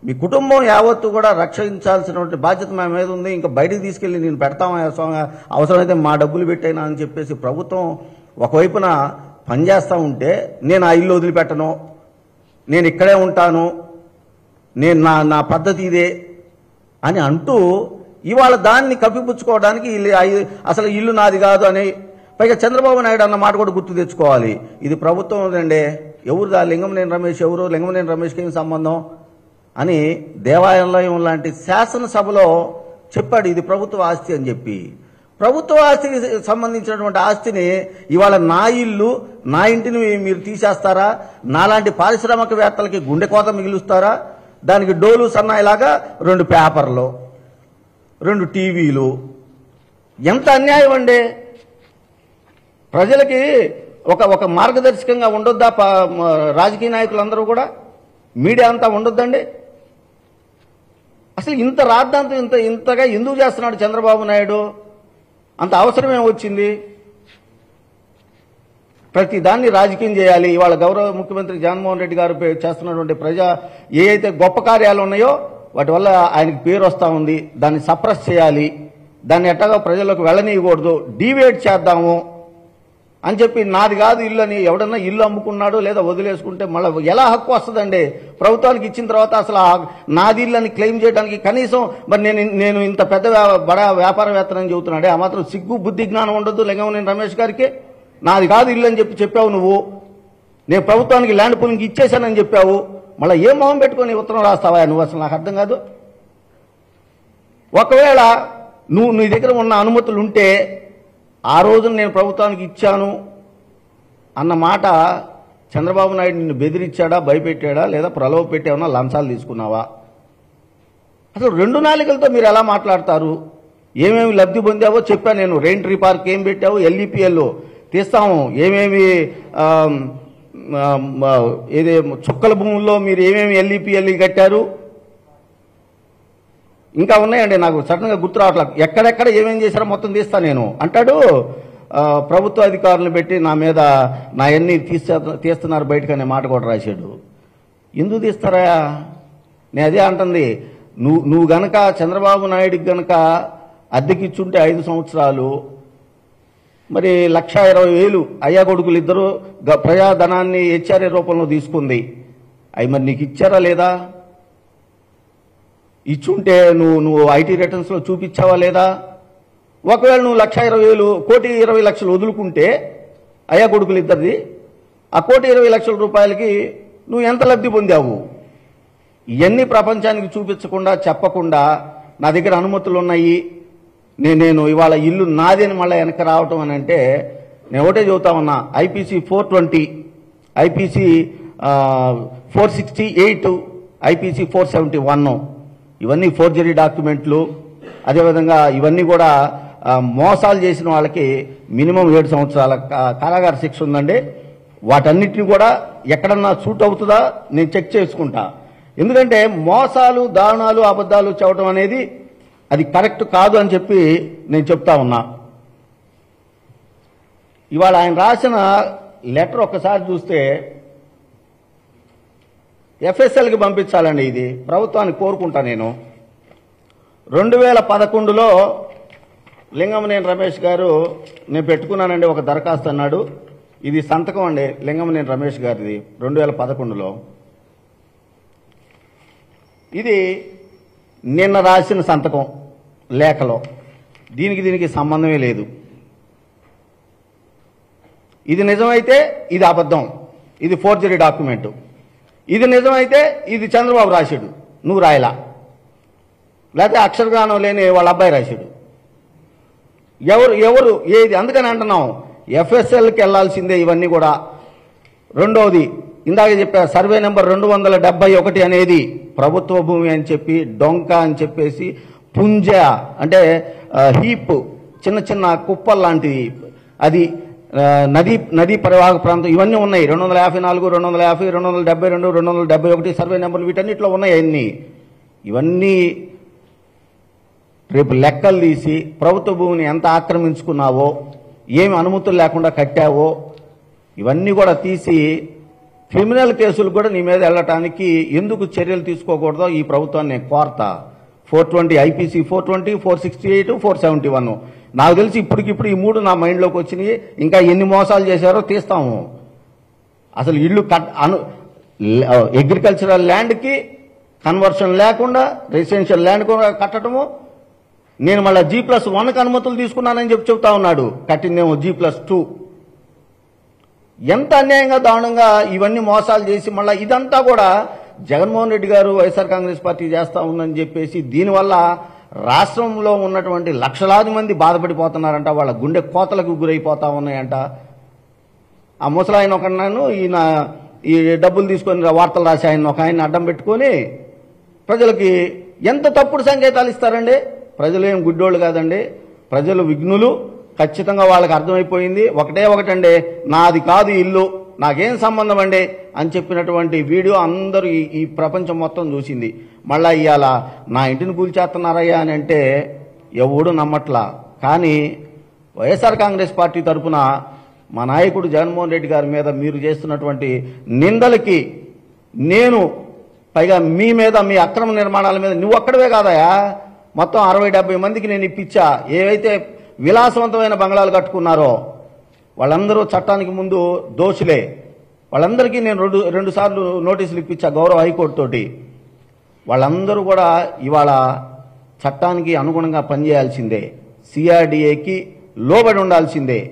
మీ కుటుంబం యావత్తు కూడా రక్షించాల్సినటువంటి బాధ్యత మా మీద ఉంది. ఇంకా బయటికి తీసుకెళ్ళి నేను పెడతాం అవసరమైతే మా డబ్బులు పెట్టైనా అని చెప్పేసి ప్రభుత్వం ఒకవైపున పనిచేస్తూ ఉంటే నేను ఆ ఇల్లు వదిలిపెట్టను. నేను ఇక్కడే ఉంటాను. నేను నా నా పద్ధతి ఇదే అని అంటూ ఇవాళ దాన్ని కప్పిపుచ్చుకోవడానికి ఇల్లు- అసలు ఇల్లు నాది కాదు అని పైగా చంద్రబాబు నాయుడు అన్న మాట కూడా గుర్తు తెచ్చుకోవాలి. ఇది ప్రభుత్వం అండి లింగం నేను రమేష్ ఎవరు? లింగంనేని రమేష్కి ఏం సంబంధం? అని దేవాలయం లాంటి శాసనసభలో చెప్పాడు ఇది ప్రభుత్వ ఆస్తి అని చెప్పి. ప్రభుత్వ ఆస్తికి సంబంధించినటువంటి ఆస్తిని ఇవాళ నా ఇల్లు నా ఇంటిని మీరు తీసేస్తారా? నాలాంటి పారిశ్రామికవేత్తలకి గుండె కోత మిగులుస్తారా? దానికి డోలు సన్నాయిలాగా రెండు పేపర్లు రెండు టీవీలు. ఎంత అన్యాయం అండి! ప్రజలకి ఒక ఒక మార్గదర్శకంగా ఉండొద్దా? రాజకీయ నాయకులందరూ కూడా? మీడియా అంతా ఉండొద్దండి? అసలు ఇంత రాద్దాంతం ఇంత ఇంతగా ఎందుకు చేస్తున్నాడు చంద్రబాబు నాయుడు? అంత అవసరమే వచ్చింది? ప్రతి దాన్ని రాజకీయం చేయాలి. ఇవాళ గౌరవ ముఖ్యమంత్రి జగన్మోహన్ రెడ్డి గారు చేస్తున్నటువంటి ప్రజా ఏ అయితే గొప్ప కార్యాలు ఉన్నాయో వాటి వల్ల ఆయనకి పేరు వస్తూ ఉంది. దాన్ని సప్రెస్ చేయాలి. దాన్ని ఎట్టగా ప్రజలకు వెళ్ళనీయకూడదు. డీవేట్ చేద్దాము. అని చెప్పి నాది కాదు ఇల్లు అని ఎవడన్నా ఇల్లు అమ్ముకున్నాడు లేదా వదిలేసుకుంటే మళ్ళీ ఎలా హక్కు వస్తుందండి? ప్రభుత్వానికి ఇచ్చిన తర్వాత అసలు ఆ నాది ఇల్లు అని క్లెయిమ్ చేయడానికి కనీసం మరి నేను నేను ఇంత పెద్ద వ్యా- బడా వ్యాపారవేత్తనని చెబుతున్నాడే ఆ మాత్రం సిగ్గు బుద్ధి జ్ఞానం ఉండదు లింగమనేని రమేష్ గారికి. నాది కాదు ఇల్లు అని చెప్పి చెప్పావు నువ్వు. నేను ప్రభుత్వానికి ల్యాండ్ పూలింగ్ ఇచ్చేశానని చెప్పావు. మళ్ళీ ఏ మొహం పెట్టుకొని ఉత్తరం రాస్తావా? నువ్వు అసలు నాకు అర్థం కాదు. ఒకవేళ నువ్వు నీ దగ్గర ఉన్న అనుమతులు ఉంటే ఆ రోజున నేను ప్రభుత్వానికి ఇచ్చాను అన్న మాట చంద్రబాబు నాయుడు నిన్ను బెదిరించాడా భయపెట్టాడా లేదా ప్రలోభ పెట్టావన్నా లంచాలు తీసుకున్నావా? అసలు రెండు నాలుకలతో మీరు ఎలా మాట్లాడతారు? ఏమేమి లబ్ధి పొందావో చెప్పాను నేను. రెయింట్రీ పార్క్ ఏం పెట్టావు? ఎల్ఈపిఎల్లో తీస్తాము. ఏమేమి ఏదే చుక్కల భూముల్లో మీరు ఏమేమి ఎల్ఈపిఎల్ కట్టారు? ఇంకా ఉన్నాయండి నాకు సడన్గా గుర్తు రావట్లేదు. ఎక్కడెక్కడ ఏమేం చేశారో మొత్తం తీస్తా నేను. అంటాడు ప్రభుత్వ అధికారులను పెట్టి నా మీద నా ఎన్ని తీసే తీస్తున్నారు బయటకు అనే మాట కూడా రాశాడు. ఎందుకు తీస్తారా? నేను అదే అంటుంది నువ్వు నువ్వు గనక చంద్రబాబు నాయుడికి గనక అద్దెకిచ్చుంటే ఐదు సంవత్సరాలు మరి లక్ష ఇరవై వేలు అయ్యా కొడుకులు ఇద్దరు గ- ప్రజాధనాన్ని హెచ్ఆర్ఏ రూపంలో తీసుకుంది. అవి మరి నీకు ఇచ్చారా లేదా? ఇచ్చుంటే నువ్వు నువ్వు ఐటీ రిటర్న్స్లో చూపించావా లేదా? ఒకవేళ నువ్వు లక్ష ఇరవై వేలు కోటి ఇరవై లక్షలు వదులుకుంటే అయ్యా కొడుకులు ఇద్దరిది ఆ కోటి ఇరవై లక్షల రూపాయలకి నువ్వు ఎంత లబ్ధి పొందావు? ఇవన్నీ ప్రపంచానికి చూపించకుండా చెప్పకుండా నా దగ్గర అనుమతులు ఉన్నాయి. నేను నేను ఇవాళ ఇల్లు నాదేని మళ్ళీ వెనక రావటం అని అంటే నేను ఒకటే చెబుతా ఉన్నా IPC four twenty IPC four sixty eight IPC four seventy one. ఇవన్నీ ఫోర్జరీ డాక్యుమెంట్లు అదేవిధంగా ఇవన్నీ కూడా మోసాలు చేసిన వాళ్ళకి మినిమం ఏడు సంవత్సరాల కారాగార శిక్ష ఉందండి. వాటన్నిటిని కూడా ఎక్కడన్నా సూట్ అవుతుందా? నేను చెక్ చేసుకుంటా. ఎందుకంటే మోసాలు దారుణాలు అబద్ధాలు చెప్పడం అనేది అది కరెక్ట్ కాదు అని చెప్పి నేను చెప్తా ఉన్నా. ఇవాళ ఆయన రాసిన లెటర్ ఒక్కసారి చూస్తే ఎఫ్ఎస్ఎల్కి పంపించాలండి ఇది. ప్రభుత్వాన్ని కోరుకుంటా నేను. రెండు వేల పదకొండులో లింగమనేని రమేష్ గారు నేను పెట్టుకున్నానండి ఒక దరఖాస్తు అన్నాడు. ఇది సంతకం అండి లింగమనేని రమేష్ గారిది రెండు వేల పదకొండులో. ఇది నిన్న రాసిన సంతకం లేఖలో. దీనికి దీనికి సంబంధమే లేదు. ఇది నిజమైతే ఇది అబద్ధం. ఇది ఫోర్జరీ డాక్యుమెంట్. ఇది నిజమైతే ఇది చంద్రబాబు రాశాడు నువ్వు రాయలా. లేకపోతే అక్షరజ్ఞానం లేని వాళ్ళ అబ్బాయి రాశాడు ఎవరు ఎవరు ఏది? అందుకని అంటున్నాం. ఎఫ్ఎస్ఎల్కి వెళ్ళాల్సిందే ఇవన్నీ కూడా. రెండవది ఇందాక చెప్పా సర్వే నెంబర్ రెండు వందల డెబ్బై ఒకటి అనేది ప్రభుత్వ భూమి అని చెప్పి డొంక అని చెప్పేసి పుంజ అంటే హీప్ చిన్న చిన్న కుప్పల్ లాంటిది అది నదీ నదీ పరివాహక ప్రాంతం ఇవన్నీ ఉన్నాయి. రెండు వందల యాభై నాలుగు రెండు వందల యాభై రెండు వందల డెబ్బై రెండు రెండు వందల డెబ్బై ఒకటి సర్వే నెంబర్లు వీటన్నిటిలో ఉన్నాయి అన్ని ఇవన్నీ రేపు లెక్కలు తీసి ప్రభుత్వ భూమిని ఎంత ఆక్రమించుకున్నావో ఏమి అనుమతులు లేకుండా కట్టావో ఇవన్నీ కూడా తీసి క్రిమినల్ కేసులు కూడా నీ మీద వెళ్ళటానికి ఎందుకు చర్యలు తీసుకోకూడదో ఈ ప్రభుత్వాన్ని నేను కోరతా. Four twenty IPC four twenty four sixty eight four seventy one. నాకు తెలిసి ఇప్పటికిప్పుడు ఈ మూడు నా మైండ్లోకి వచ్చినాయి. ఇంకా ఎన్ని మోసాలు చేశారో తీస్తాము. అసలు ఇల్లు కట్ అను అగ్రికల్చరల్ ల్యాండ్కి కన్వర్షన్ లేకుండా రెసిడెన్షియల్ ల్యాండ్ కూడా కట్టడము. నేను మళ్ళీ జీ ప్లస్ వన్కి అనుమతులు తీసుకున్నానని చెప్పి చెప్తా ఉన్నాడు. కట్టిందేమో జీ ప్లస్ టూ ఎంత అన్యాయంగా దారుణంగా ఇవన్నీ మోసాలు చేసి మళ్ళీ ఇదంతా కూడా జగన్మోహన్ రెడ్డి గారు వైఎస్ఆర్ కాంగ్రెస్ పార్టీ చేస్తా ఉందని చెప్పేసి దీనివల్ల రాష్ట్రంలో ఉన్నటువంటి లక్షలాది మంది బాధపడిపోతున్నారంట. వాళ్ళ గుండె కోతలకు గురైపోతా ఉన్నాయంట. ఆ ముసలాయన ఒక నన్ను ఈయన ఈ డబ్బులు తీసుకొని వార్తలు రాసి ఆయన ఒక ఆయన అడ్డం పెట్టుకొని ప్రజలకి ఎంత తప్పుడు సంకేతాలు ఇస్తారండి? ప్రజలు ఏం గుడ్డోళ్ళు కాదండి. ప్రజలు విఘ్నులు. ఖచ్చితంగా వాళ్ళకి అర్థమైపోయింది. ఒకటే ఒకటండి నాది కాదు ఇల్లు. నాకేం సంబంధం అండి అని చెప్పినటువంటి వీడియో అందరూ ఈ ప్రపంచం మొత్తం చూసింది. మళ్ళా ఇవాళ నా ఇంటిని కూల్చేస్తున్నారయ్యా అని అంటే ఎవడు నమ్మట్లా. కానీ వైఎస్ఆర్ కాంగ్రెస్ పార్టీ తరఫున మా నాయకుడు జగన్మోహన్ రెడ్డి గారి మీద మీరు చేస్తున్నటువంటి నిందలకి నేను పైగా మీ మీద మీ అక్రమ నిర్మాణాల మీద నువ్వు ఒక్కడవే కాదయా మొత్తం అరవై డెబ్బై మందికి నేను ఇప్పించా. ఏవైతే విలాసవంతమైన బంగ్లాలు కట్టుకున్నారో వాళ్ళందరూ చట్టానికి ముందు దోషులే. వాళ్ళందరికీ నేను రెండు రెండు సార్లు నోటీసులు ఇప్పించా గౌరవ హైకోర్టు తోటి. వాళ్ళందరూ కూడా ఇవాళ చట్టానికి అనుగుణంగా పనిచేయాల్సిందే. సిఆర్డిఏకి లోబడి ఉండాల్సిందే.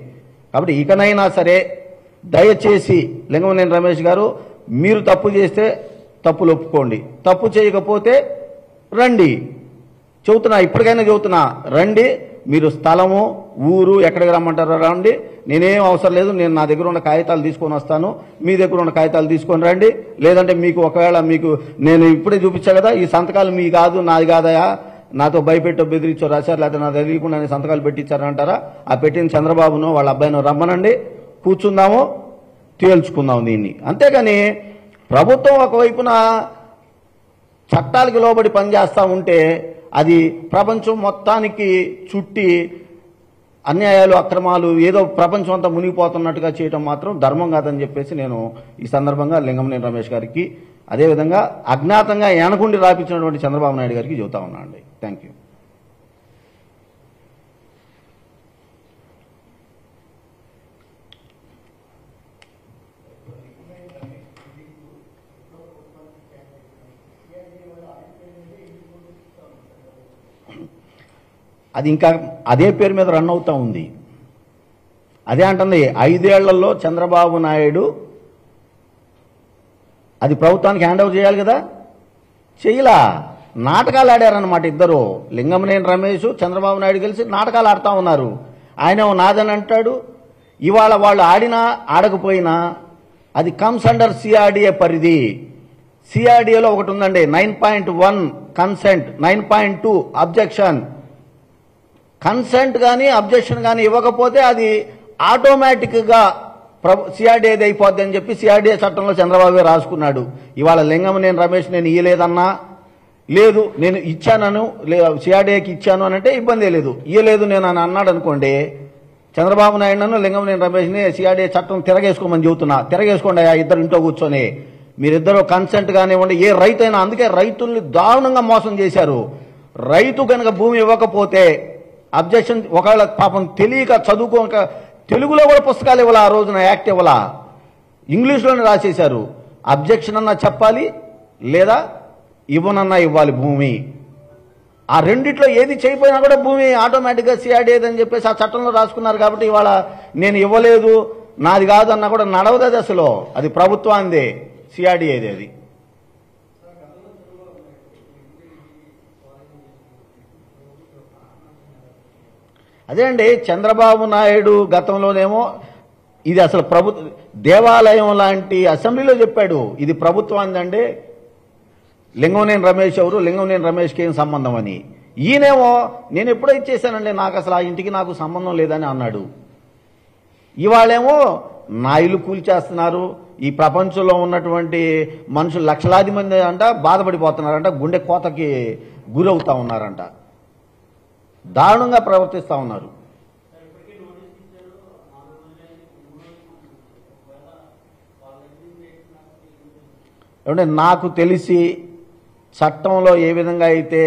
కాబట్టి ఇకనైనా సరే దయచేసి లింగమనేని రమేష్ గారు మీరు తప్పు చేస్తే తప్పులు ఒప్పుకోండి. తప్పు చేయకపోతే రండి. చెబుతున్నా ఇప్పటికైనా చెబుతున్నా రండి. మీరు స్థలము ఊరు ఎక్కడికి రమ్మంటారో రండి. నేనేం అవసరం లేదు నేను నా దగ్గర ఉన్న కాగితాలు తీసుకొని వస్తాను. మీ దగ్గర ఉన్న కాగితాలు తీసుకొని రండి. లేదంటే మీకు ఒకవేళ మీకు నేను ఇప్పుడే చూపించా కదా ఈ సంతకాలు మీ కాదు నాది కాదయా? నాతో భయపెట్టో బెదిరించో రాశారు లేకపోతే నా తెలియకుండా సంతకాలు పెట్టించారంటారా ఆ పెట్టిన చంద్రబాబును వాళ్ళ అబ్బాయిను రమ్మనండి. కూర్చుందాము తేల్చుకుందాం దీన్ని. అంతేగాని ప్రభుత్వం ఒకవైపున చట్టాలకు లోబడి పనిచేస్తూ ఉంటే అది ప్రపంచం మొత్తానికి చుట్టి అన్యాయాలు అక్రమాలు ఏదో ప్రపంచం అంతా మునిగిపోతున్నట్టుగా చేయడం మాత్రం ధర్మం కాదని చెప్పేసి నేను ఈ సందర్భంగా లింగంనేని రమేష్ గారికి అదేవిధంగా అజ్ఞాతంగా ఏనకుండి రాపించినటువంటి చంద్రబాబు నాయుడు గారికి చెబుతా ఉన్నాను అండి థ్యాంక్ యూ అది ఇంకా అదే పేరు మీద రన్ అవుతా ఉంది. అదే అంటుంది ఐదేళ్ళలో చంద్రబాబు నాయుడు అది ప్రభుత్వానికి హ్యాండ్ ఓవర్ చేయాలి కదా? చేయలా. నాటకాలు ఆడారన్నమాట ఇద్దరు. లింగమనేని రమేష్ చంద్రబాబు నాయుడు కలిసి నాటకాలు ఆడుతూ ఉన్నారు. ఆయన ఓ నాదని అంటాడు. ఇవాళ వాళ్ళు ఆడినా ఆడకపోయినా అది కమ్స్ అండర్ సిఆర్డిఏ పరిధి. సిఆర్డిఏలో ఒకటి ఉందండి nine point one consent nine point two objection consent కానీ అబ్జెక్షన్ కానీ ఇవ్వకపోతే అది ఆటోమేటిక్గా ప్రభు సిఆర్డీఏది అయిపోద్ది అని చెప్పి సిఆర్డీఏ చట్టంలో చంద్రబాబు రాసుకున్నాడు. ఇవాళ లింగం నేను రమేష్ నేను ఇయ్యలేదన్నా. లేదు నేను ఇచ్చానను సిఆర్డీఏకి ఇచ్చాను అని అంటే ఇబ్బంది లేదు. ఇయ్యలేదు నేను అని అన్నాడు అనుకోండి చంద్రబాబు నాయుడును లింగం నేను రమేష్ని సిఆర్డీఏ చట్టం తిరగేసుకోమని చెబుతున్నా. తిరగేసుకోండి ఆ ఇద్దరు ఇంట్లో కూర్చొని. మీరిద్దరు కన్సెంట్ కానివ్వండి ఏ రైతు అయినా అందుకే రైతుల్ని దారుణంగా మోసం చేశారు. రైతు కనుక భూమి ఇవ్వకపోతే అబ్జెక్షన్ ఒకవేళ పాపం తెలియక చదువుకోక తెలుగులో కూడా పుస్తకాలు ఇవ్వాల? ఆ రోజున యాక్ట్ ఇవ్వాల? ఇంగ్లీష్లోనే రాసేశారు. అబ్జెక్షన్ అన్నా చెప్పాలి లేదా ఇవ్వనన్నా ఇవ్వాలి భూమి. ఆ రెండిట్లో ఏది చేయపోయినా కూడా భూమి ఆటోమేటిక్గా సిఆర్డీ అని చెప్పేసి ఆ చట్టంలో రాసుకున్నారు కాబట్టి ఇవాళ నేను ఇవ్వలేదు నాది కాదన్నా కూడా నడవదు అది అసలు. అది ప్రభుత్వాందే సిఆర్డీఏది అది? అదే అండి చంద్రబాబు నాయుడు గతంలోనేమో ఇది అసలు ప్రభు దేవాలయం లాంటి అసెంబ్లీలో చెప్పాడు. ఇది ప్రభుత్వాందండి లింగంనేని రమేష్ ఎవరు? లింగంనేని రమేష్కి ఏం సంబంధం అని. ఈయనేమో నేను ఎప్పుడో ఇచ్చేసానండి నాకు అసలు ఆ ఇంటికి నాకు సంబంధం లేదని అన్నాడు. ఇవాళేమో నా ఇల్లు కూల్చేస్తున్నారు. ఈ ప్రపంచంలో ఉన్నటువంటి మనుషులు లక్షలాది మంది అంట బాధపడిపోతున్నారంట గుండె కోతకి గురవుతా ఉన్నారంట. దారుణంగా ప్రవర్తిస్తూ ఉన్నారు. ఏమంటే నాకు తెలిసి చట్టంలో ఏ విధంగా అయితే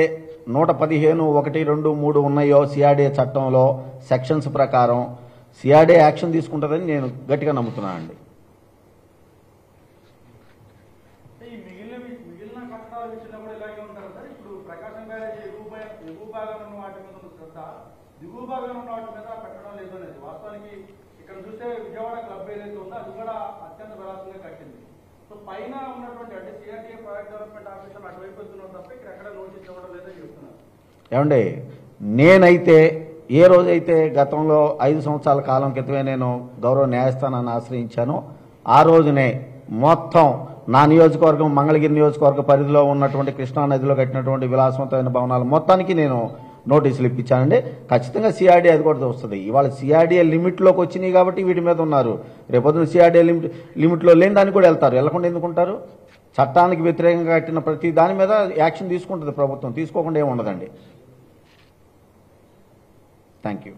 నూట పదిహేను ఒకటి రెండు మూడు ఉన్నాయో సిఆర్డీఏ చట్టంలో సెక్షన్స్ ప్రకారం సిఆర్డీఏ యాక్షన్ తీసుకుంటుందని నేను గట్టిగా నమ్ముతున్నాను అండి అంటే ఈ మిగిలిన మిగిలిన కట్టడాల విషయంలో కూడా ఇలాగే ఉంటారు సార్ ఇప్పుడు ప్రకాశం బ్యారేజ్ ఎగువ భా- ఎగువ భాగంలో ఉన్న వాటి మీద ఉన్న శ్రద్ధ దిగువ భాగంలో ఉన్న వాటి మీద పెట్టడం లేదు అనేది వాస్తవానికి ఇక్కడ చూస్తే విజయవాడ క్లబ్ ఏదైతే ఉందో అది కూడా అత్యంత విలాసంగా కట్టింది సో పైన ఉన్నటువంటి అంటే సిఆర్టీఏ ప్రాజెక్ట్ డెవలప్మెంట్ ఆఫీసర్ అటువైపు వెళ్తున్నారు తప్ప ఇక్కడ ఎక్కడ నోటీస్ ఇవ్వడం లేదని చెప్తున్నారు ఏమండి నేనైతే ఏ రోజైతే గతంలో ఐదు సంవత్సరాల కాలం క్రితమే నేను గౌరవ న్యాయస్థానాన్ని ఆశ్రయించానో ఆ రోజునే మొత్తం నా నియోజకవర్గం మంగళగిరి నియోజకవర్గ పరిధిలో ఉన్నటువంటి కృష్ణా నదిలో కట్టినటువంటి విలాసవంతమైన భవనాలు మొత్తానికి నేను నోటీసులు ఇప్పించానండి. ఖచ్చితంగా సిఆర్డీ అది కూడా వస్తుంది. ఇవాళ సిఆర్డీఏ లిమిట్లోకి వచ్చినాయి కాబట్టి వీటి మీద ఉన్నారు. రేపొద్దున సిఆర్డీఏ లిమిట్ లిమిట్లో లేని దానికి కూడా వెళ్తారు. వెళ్ళకుండా ఎందుకుంటారు? చట్టానికి వ్యతిరేకంగా కట్టిన ప్రతి దాని మీద యాక్షన్ తీసుకుంటుంది ప్రభుత్వం. తీసుకోకుండా ఏమి ఉండదండి. Thank you